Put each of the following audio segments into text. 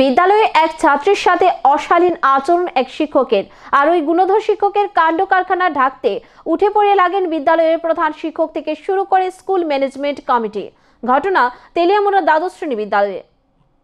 বিদ্যালয়ে এক ছাত্রীর সাথে অশালীন আচরণ এক শিক্ষকের। আর ওই গুণধর শিক্ষকের কাণ্ড কারখানা ঢাকতে উঠে পড়ে লাগেন বিদ্যালয়ের প্রধান শিক্ষক থেকে শুরু করে স্কুল ম্যানেজমেন্ট কমিটি। ঘটনা তেলিয়ামুড়া দ্বাদশ শ্রেণি বিদ্যালয়ে।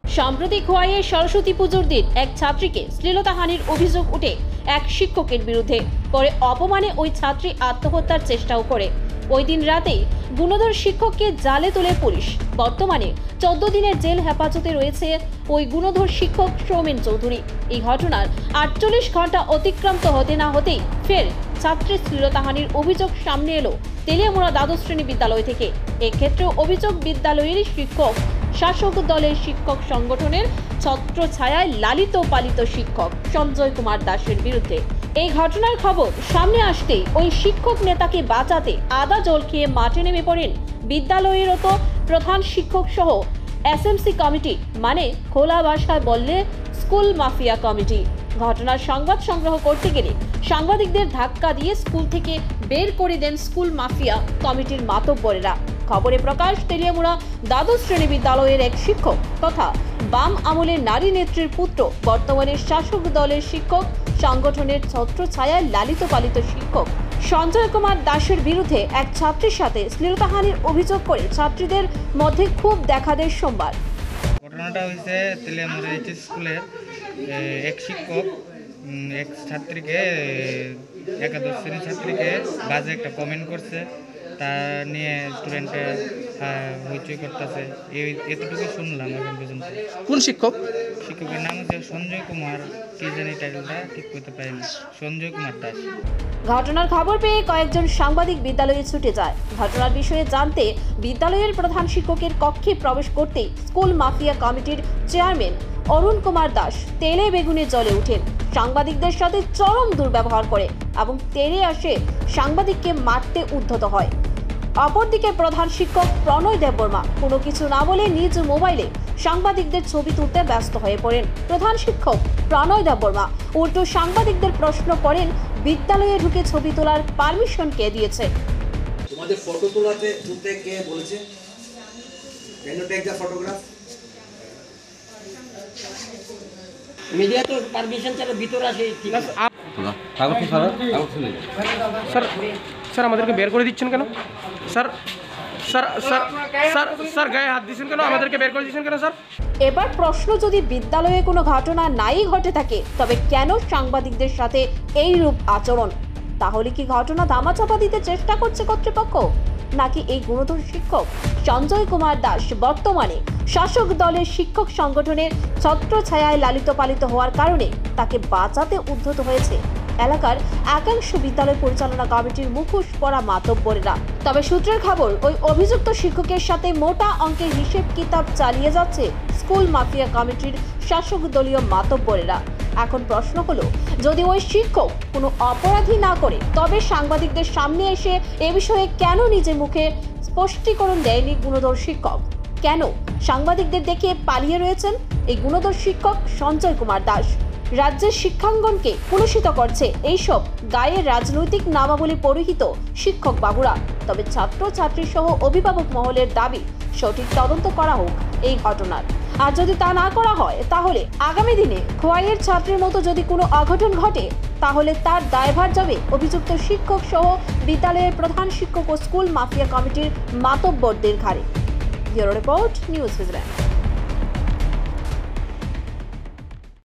সাম্প্রতিক খোয়াইয়ে সরস্বতী পুজোর দিন এক ছাত্রীকে শ্লীলতাহানির অভিযোগ উঠে এক শিক্ষকের বিরুদ্ধে। পরে অপমানে ওই ছাত্রী আত্মহত্যার চেষ্টাও করে। ওই দিন রাতেই গুণধর শিক্ষককে জালে তুলে পুলিশ। বর্তমানে চোদ্দ দিনের জেল হেফাজতে রয়েছে ওই গুণধর শিক্ষক সৌমেন চৌধুরী। এই ঘটনার আটচল্লিশ ঘণ্টা অতিক্রান্ত হতে না হতেই ফের ছাত্রীর শ্লীলতাহানির অভিযোগ সামনে এলো তেলিয়ামুড়া দ্বাদশ শ্রেণি বিদ্যালয় থেকে। এক্ষেত্রে অভিযোগ বিদ্যালয়েরই শিক্ষক। শাসক দলের শিক্ষক সংগঠনের ছত্র ছায়ায় লালিত পালিত শিক্ষক সঞ্জয় কুমার দাসের বিরুদ্ধে। এই ঘটনার খবর সামনে আসতেই ওই শিক্ষক নেতাকে বাঁচাতে আদা জল খেয়ে মাঠে নেমে পড়েন বিদ্যালয়েরত প্রধান শিক্ষক সহ এসএমসি কমিটি মানে খোলা ভাষায় বললে স্কুল মাফিয়া কমিটি। ঘটনার সংবাদ সংগ্রহ করতে গেলে সাংবাদিকদের ধাক্কা দিয়ে স্কুল থেকে বের করে দেন স্কুল মাফিয়া কমিটির মাতব্বরেরা। খবরে প্রকাশ, তেলিয়ামুড়া দ্বাদশ শ্রেণি বিদ্যালয়ের এক শিক্ষক তথা বাম আমলের নারী নেত্রীর পুত্র, বর্তমানে শাসক দলের শিক্ষক সংগঠনের ছত্র ছায়ায় লালিত পালিত শিক্ষক। সঞ্জয় কুমার দাসের বিরুদ্ধে এক ছাত্রীর সাথে শ্লীলতাহানির অভিযোগ করে ছাত্রীদের মধ্যে খুব দেখা দেয় সোমবার। ঘটনাটা হয়েছে তেলিয়ামুড়া এইচ স্কুলের এক শিক্ষক এক ছাত্রীকে একাদশ শ্রেণির ছাত্রীকে বাজে একটা কমেন্ট করছে। তা নিয়ে স্টুডেন্টে হইচই করতেছে। এই এতটুকু শুনলাম এখন পর্যন্ত। কোন শিক্ষক? শিক্ষকের নাম হচ্ছে সঞ্জয় কুমার। কি জানি টাইটেলটা ঠিক করতে পারিনি সঞ্জয় কুমার দাস। ঘটনার খবর পেয়ে কয়েকজন সাংবাদিক বিদ্যালয়ে ছুটে যায়। ঘটনার বিষয়ে জানতে বিদ্যালয়ের প্রধান শিক্ষকের কক্ষে প্রবেশ করতে স্কুল মাফিয়া কমিটির চেয়ারম্যান অরুণ কুমার দাস তেলে বেগুনে জলে ওঠেন। সাংবাদিকদের সাথে চরম দুর্ব্যবহার করে এবং তেরে আসে সাংবাদিককে মারতে উদ্ধত হয়। অপরদিকে প্রধান শিক্ষক প্রণয় দেববর্মা কোনো কিছু না বলে নিজ মোবাইলে সাংবাদিকদের ছবি তুলতে ব্যস্ত হয়ে পড়েন প্রধান শিক্ষক প্রণয় দেববর্মা উল্টো সাংবাদিকদের প্রশ্ন করেন বিদ্যালয়ে ঢুকে ছবি তোলার পারমিশন কে দিয়েছে? তোমাদের ফটো তোলাতে তুলতে কে বলেছে? You take the photograph? Media তো পারমিশন ছাড়া ভিতরে আসে ঠিক আছে। স্যার স্যার, আমাদেরকে বের করে দিচ্ছেন কেন? স্যার এবার প্রশ্ন, যদি বিদ্যালয়ে কোনো ঘটনা নাই ঘটে থাকে, তবে কেন সাংবাদিকদের সাথে এই রূপ আচরণ? তাহলে কি ঘটনা ধামাচাপা দিতে চেষ্টা করছে কর্তৃপক্ষ? নাকি এই গুণধর শিক্ষক সঞ্জয় কুমার দাস বর্তমানে শাসক দলের শিক্ষক সংগঠনের ছত্র ছায়ায় লালিত পালিত হওয়ার কারণে তাকে বাঁচাতে উদ্ধত হয়েছে? এলাকার একাংশ বিদ্যালয় পরিচালনা কমিটির মুখোশ পরা মাতব্বরেরা। তবে সূত্রের খবর, ওই অভিযুক্ত শিক্ষকের সাথে মোটা অঙ্কের হিসেব কিতাব চালিয়ে যাচ্ছে স্কুল মাফিয়া কমিটির শাসক দলীয় মাতব্বরেরা। এখন প্রশ্ন হলো, যদি ওই শিক্ষক কোনো অপরাধী না করে, তবে সাংবাদিকদের সামনে এসে এ বিষয়ে কেন নিজের মুখে স্পষ্টীকরণ দেয়নি গুণধর শিক্ষক? কেন সাংবাদিকদের দেখে পালিয়ে রয়েছেন এই গুণধর শিক্ষক সঞ্জয় কুমার দাস? রাজ্যের শিক্ষাঙ্গনকে কলুষিত করছে এইসব গায়ের রাজনৈতিক নামাবলী পরিহিত শিক্ষক বাবুরা। তবে ছাত্র ছাত্রী সহ অভিভাবক মহলের দাবি, সঠিক তদন্ত করা হোক এই ঘটনার। আর যদি তা না করা হয়, তাহলে আগামী দিনে খোয়াইয়ের ছাত্রের মতো যদি কোনো অঘটন ঘটে, তাহলে তার দায়ভার যাবে অভিযুক্ত শিক্ষক সহ বিদ্যালয়ের প্রধান শিক্ষক ও স্কুল মাফিয়া কমিটির মাতব্বরদের ঘাড়ে। Bureau report, news vigilante